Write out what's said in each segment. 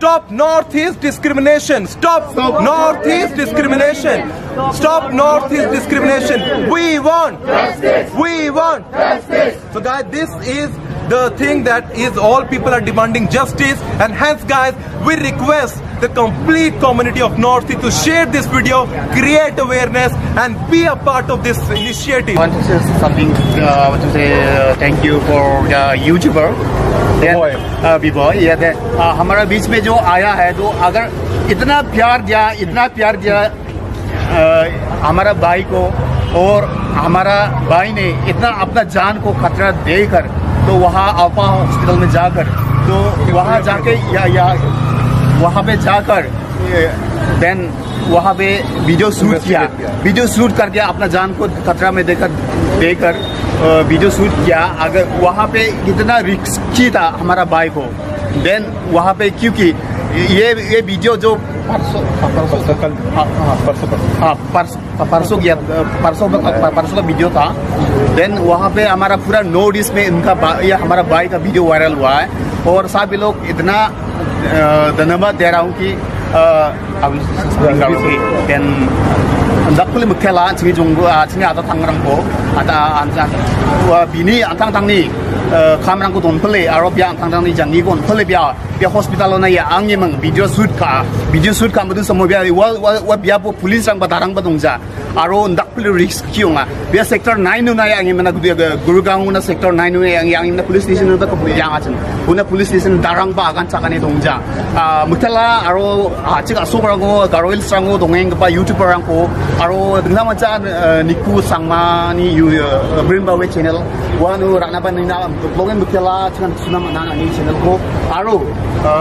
Stop Northeast discrimination. Stop, Stop Northeast discrimination. Stop Northeast discrimination. We want Justice! We want Justice! So guys, this is the thing that is all people are demanding justice and hence guys, we request the complete community of Northeast to share this video, create awareness and be a part of this initiative. I want to say something. Uh, I want to say uh, thank you for the YouTuber. B-boy. uh, B-boy. Yeah, that, uh, हमारा बीच में जो आया है तो अगर इतना प्यार दिया इतना प्यार दिया uh, हमारा भाई को और हमारा भाई ने इतना अपना जान को खतरा देकर तो वहाँ अल्फ़ा हॉस्पिटल में जाकर तो वहाँ जाके या या वहाँ पे जाकर देन वहाँ पे वीडियो शूट किया। वीडियो शूट करके अपना जान को खतरा में देकर देकर वीडियो शूट किया। अगर वहाँ पे कितना रिस्की था हमारा बाइक हो देन वहाँ पे क्योंकि ये ये वीडियो जो परसों परसों कल। हाँ परसों परसों परसों किया परसों परसों का वीडियो था। देन वहाँ पे हमारा पूरा नोटिस में इनका ये हमारा बाइक का वीडियो वायरल हुआ है। और सभी लोग इतना धन्यवाद दे रहा हूँ कि dan hendak pulih mekela cini junggu cini ada tangrangko ada anta bini antang tang ni kamera ku don pele aro pia tang tang ni jang ni biar pele hospital na ya angin yemang video shoot ka video shoot ka mudun samo pia wa wa pia po police rang batarang badong ja aro ndak pele risk kiyonga pia sector 9 nu na ya ang yemana gu gurugang na sector 9 nu ya yang na police station ba ko yang achin una police station darang ba agan chakane dong ja mutala aro achi ka sokra go garol sang go dongeng ba youtuber rang ko aro dingama cha niku sangma ni brimba we channel wa nu rakna ba ni na blogan Nutella dengan senam anak ini channel ko aru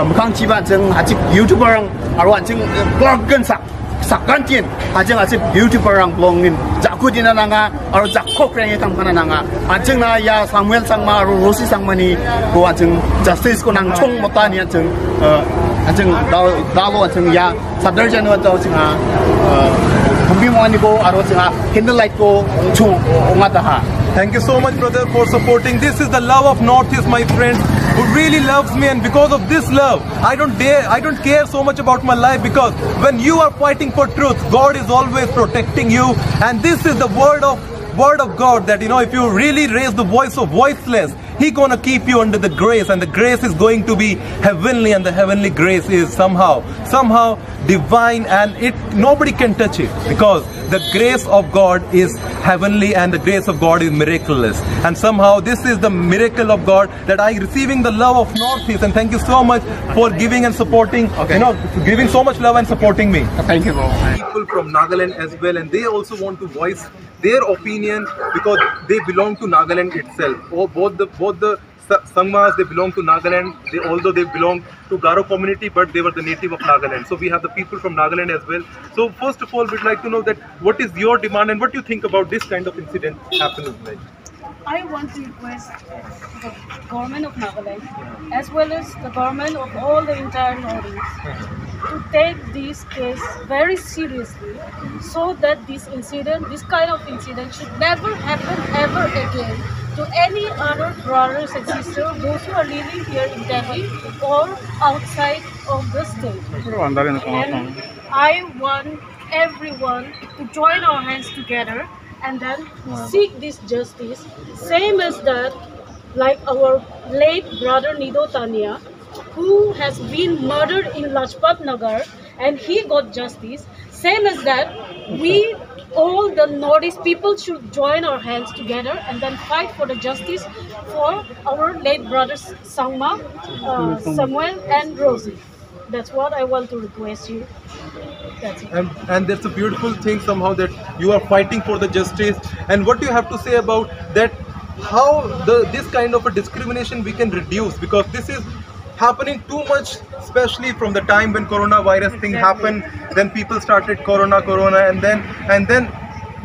mukang ciba jeng acik youtuber ang aru acik blog gen sak sak kantin acik acik youtuber ang blogin jaku di nanga aru jakok rengi tam kana nanga acik na ya Samuel sang ma aru Rosi sang mani ko acik justice ko nang chong mata ni acik acik dal dalo acik ya sadar jenu acik ha 덤비모아니고 아로 제가 핸들라이트고 주 옹하다하 Thank you so much, brother, for supporting. This is the love of Northeast, my friends, who really loves me, and because of this love, I don't dare, I don't care so much about my life because when you are fighting for truth, God is always protecting you, and this is the word of word of God that you know if you really raise the voice of voiceless, He gonna keep you under the grace, and the grace is going to be heavenly, and the heavenly grace is somehow, somehow divine, and it nobody can touch it because the grace of God is heavenly and the grace of God is miraculous. And somehow this is the miracle of God that I receiving the love of Northeast. And thank you so much for giving and supporting, Okay. you know, giving so much love and supporting me. thank you People from Nagaland as well, and they also want to voice their opinion because they belong to Nagaland itself. Or both the both the Sangmas they belong to Nagaland. They although they belong to Garo community, but they were the native of Nagaland. So we have the people from Nagaland as well. So first of all, we'd like to know that what is your demand and what do you think about this kind of incident happening? I want to request the government of Nagaland as well as the government of all the entire Northeast to take this case very seriously so that this incident, this kind of incident should never happen ever again to any other brothers and sisters, those who are living here in Delhi or outside of the state. And I want everyone to join our hands together and then seek this justice. Same as that, like our late brother Nido Tania, who has been murdered in Lajpat Nagar and he got justice. Same as that, we all the Northeast people should join our hands together and then fight for the justice for our late brothers Sangma, uh, Samuel, and Rosie. That's what I want to request you. That's it. and and that's a beautiful thing somehow that you are fighting for the justice and what do you have to say about that how the this kind of a discrimination we can reduce because this is happening too much, especially from the time when coronavirus thing happened. Then people started corona, corona, and then and then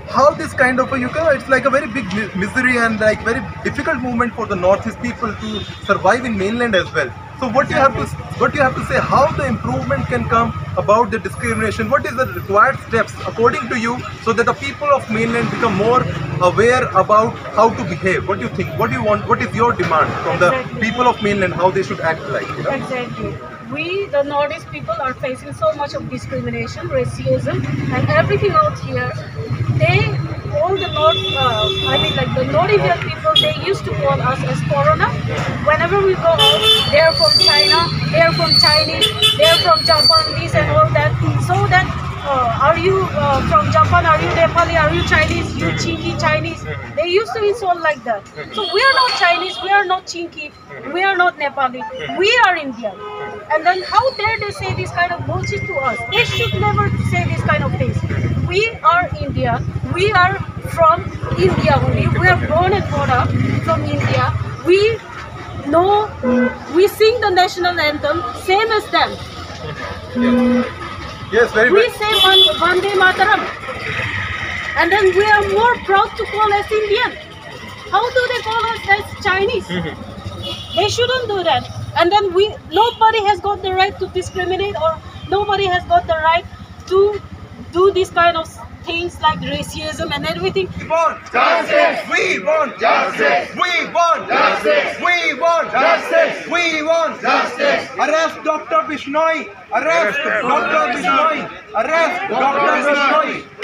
how this kind of a you know it's like a very big misery and like very difficult movement for the northeast people to survive in mainland as well. So what you have to what you have to say how the improvement can come about the discrimination? What is the required steps according to you so that the people of mainland become more aware about how to behave? What do you think? What do you want? What is your demand from the people of mainland how they should act like you know? Exactly. We, the Northeast people, are facing so much of discrimination, racism, and everything out here. They, all the North, uh, I mean, like the North Indian people, they used to call us as foreigner. Whenever we go out, they're from China, they're from Chinese, they're from Japanese, and all that. So that, uh, are you uh, from Japan? Are you Nepali? Are you Chinese? You chinky Chinese? They used to insult like that. So we are not Chinese. We are not chinky. We are not Nepali. We are Indian. And then how dare they say this kind of bullshit to us? They should never say this kind of things. We are India. We are from India only. We are born and brought up from India. We know, we sing the national anthem same as them. yes very We say Van- Vande Mataram. And then we are more proud to call us Indian. How do they call us as Chinese? Mm-hmm. They shouldn't do that. And then we nobody has got the right to discriminate or nobody has got the right to do this kind of things like racism and everything. We want Justice. We want Justice. We want Justice. We want Justice. We want Justice. Arrest Dr. Bishnoi. Arrest Dr. Bishnoi. Arrest Dr. Bishnoi.